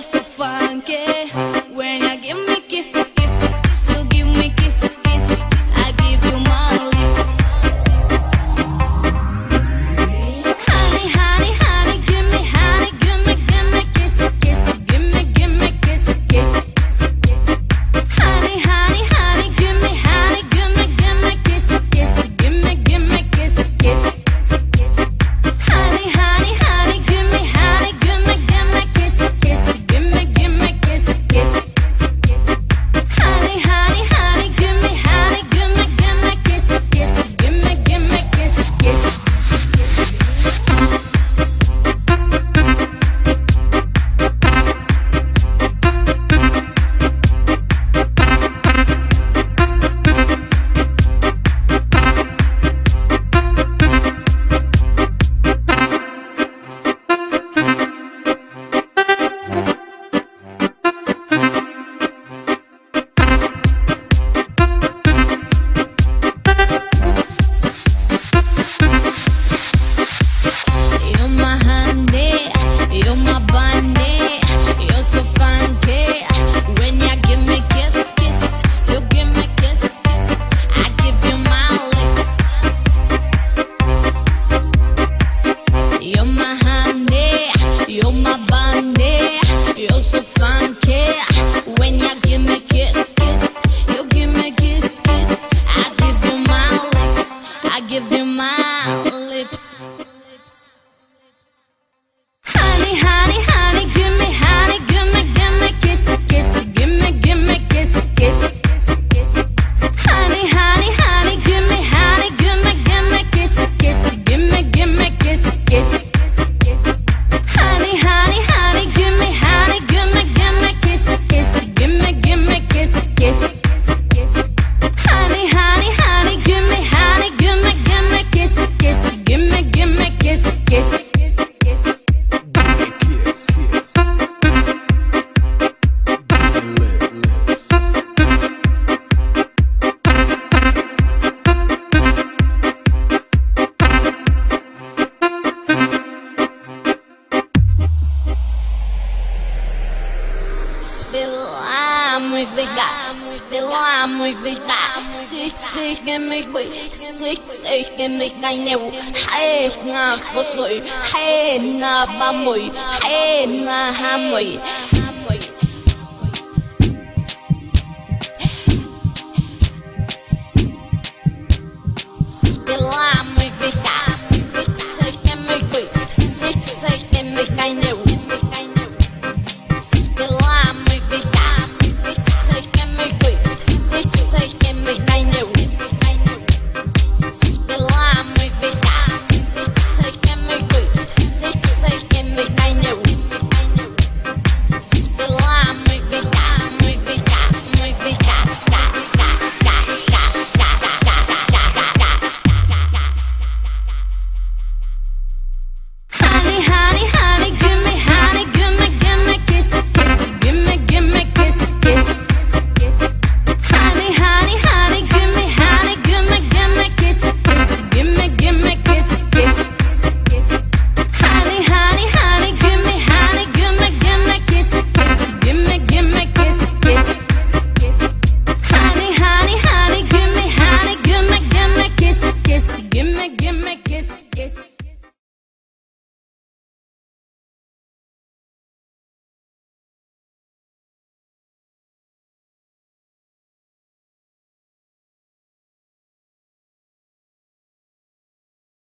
feel so funky. you're so funky. When you give me kiss, kiss You give me kiss, kiss. I give you my lips, I give you my lá muy ficar, se lá muy ficar, se se que me fui, se se que me ganhou, hey na fosoi, hey na bamoi, hey na hamoi.